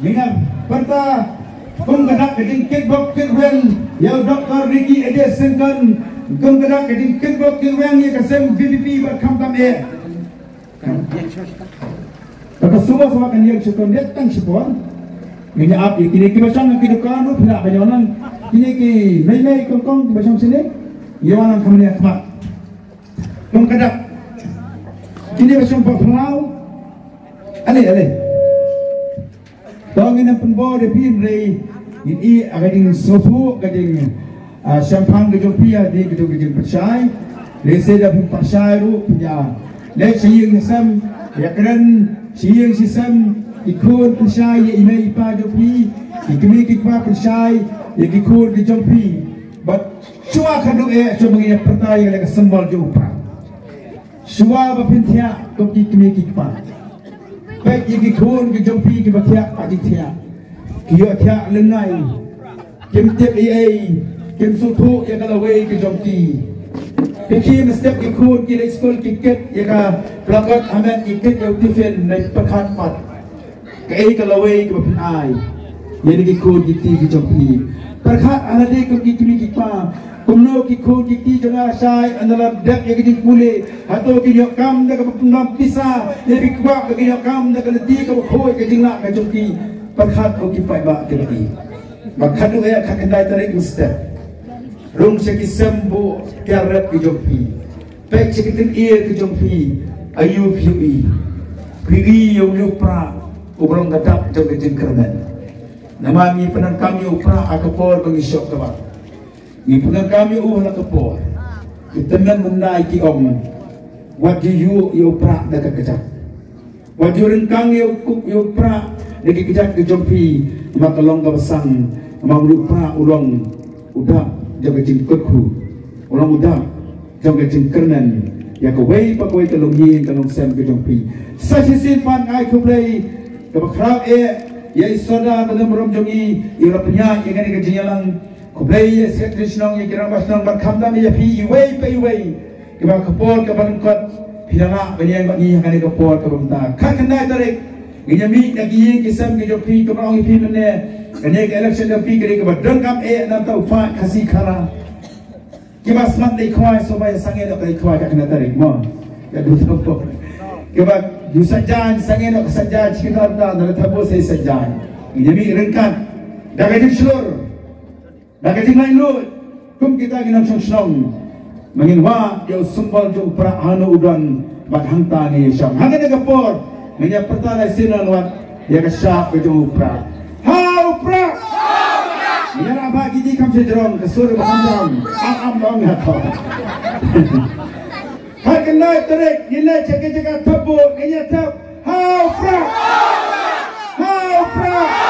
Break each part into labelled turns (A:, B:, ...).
A: Minam perta kung kanak kading kickbox ya Dr. Ricky Edison kan kung kanak kading kickbox kickwen ya kasem VPP ba kam tam e Kaka semua sama kan yang syukur dia tang syukur Ini ap kini kita macam nak dukan tu pula banyak orang. Kini ki mai mai kong kong macam sini. Ya orang kami khmat Kung kanak kini macam pelau Ale ale Tawagin ng panbo de pinray ini agading sofu agading champagne gadong pia di gadong gading pasay. Lese da pun pasay ru punya. Le siyang sisam yakran siyang sisam ikon pasay ya ina ipa gadong pi ikmi kikwa pasay ya kikon gadong pi. But chua kadong e chua mga pertaya laga sembal jaupa. Chua bapintia kung ikmi kikwa. เป็ดยิงกี่คนกี่จมพีกี่บัตเทียปาจิเทียกี่เทียเรื่องไงเกมเต็ยเอไอเกมสุทุกยังกะละเวกี่จมตีกี่ขี้มันสเต็ปกี่คนกี่เลสกูลกี่เก็ตยังกะปรากฏอเมนกี่เก็ตเอวที่เฟนในประคันปัดกี่กะละเวกี่บันไอยังกี่คนกี่ตีกี่จมพีประคันอะไรก็กี่ตุลีกี่ป้า kumno ki khôn ki ti janga sai andalam dak ya ki pule hato ki yo kam da ka pundam pisa ya bi kwa ka ki yo kam da ka ti ka khoi ka jingla ka chukki pakhat ko ki pai ba ke ti makhat ya ka kendai tarik musta rung se ki sembu ki rap ki jompi pek se ki tin ear ki jompi ayu phi i pigi yo lu pra ubrong gadap jong ke jing kerman nama mi penang kami upra akapor bagi syok Ipungan kami uh kapor. Itanan mendai ki om. Waju yu yu pra da kejak. Waju rengkang yu kuk yu pra da kejak ke jompi maka long ka besang mau lu pra ulong udah jaga jing kutku. Ulong udah jaga jing kernen. Ya ka wei pa koi ka long yin ka long sem ke jompi. Sa si sin pan ai ku play ka e ya isoda ka rom jongi ira penya ya ngani ka jinyalang kublai set krishnong ye kirang basnong bat khamdam ye phi iwei pe iwei kiba kapol ka ban kot phiranga banyang bangi hakane kapol ka bamta khan khandai tarek ginya mi na gi ki sam ki jo phi ka bang phi mane kane ka election da phi kare ka badang kam e na ta upa khasi khara kiba smat dei khwai so bai sange da kai khwai ka kana tarek mo ya du to ko kiba du sajan sange da sajan chikita da na thabo se sajan ginya mi rengkan daga dik seluruh Nakating lain lut, kum kita ginam song song. Mangin wa yo sumbal jo pra anu udan bat hangta ni syam. Hangin ga por, nganya pertana sinan wat ya ka syap jo pra. Ha pra. Ya na ba gidi kam se dron ka sur ba ham am am long ha ko. Ha kenai terek nilai cek cek tabu nganya tab. Ha pra. Ha pra.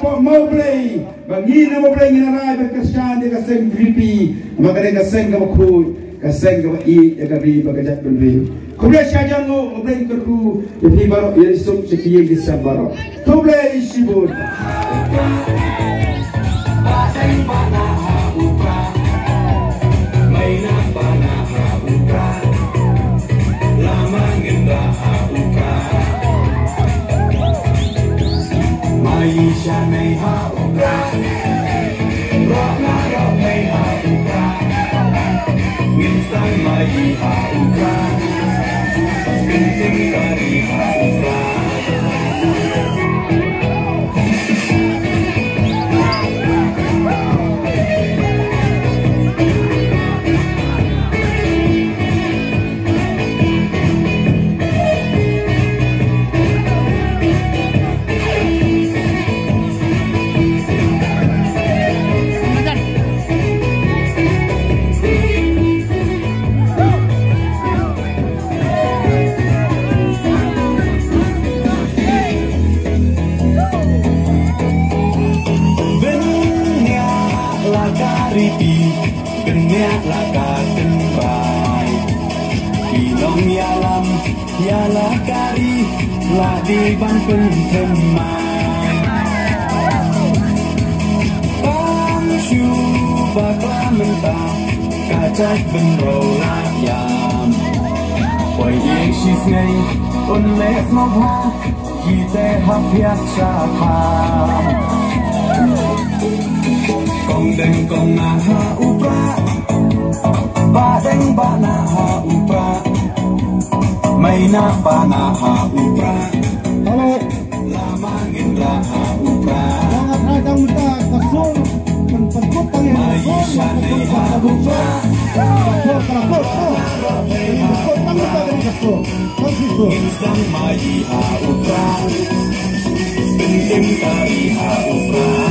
A: mau play. Bagi nama play ni rai berkesan dia kaseng gripi. Dia kaseng ke bakut. Kaseng ke i dia kabri bagajat beli. Kublai saja mu play kerku. Jadi baru ia sup sekian di sabaro. Kublai sibut.
B: Maisha give me money, mencariti Geniatlah katen baik Kinong yalam Yalah kari Lah di ban pentemai Bang syu bakla mentah Kacak benrolah yam Poi yang si snei Un les mong ha Kita hap yak syapam deng kong na ha upra ba. Deng ba na ha upra may na ba na ha upra hello. Lamangin la ha upra lahat
C: ay dang ta kasur ng pagkutang
B: yan may isa na ha upra kasur kasur kasur kasur kasur kasur Instant mai ha upra Bintim kari ha upra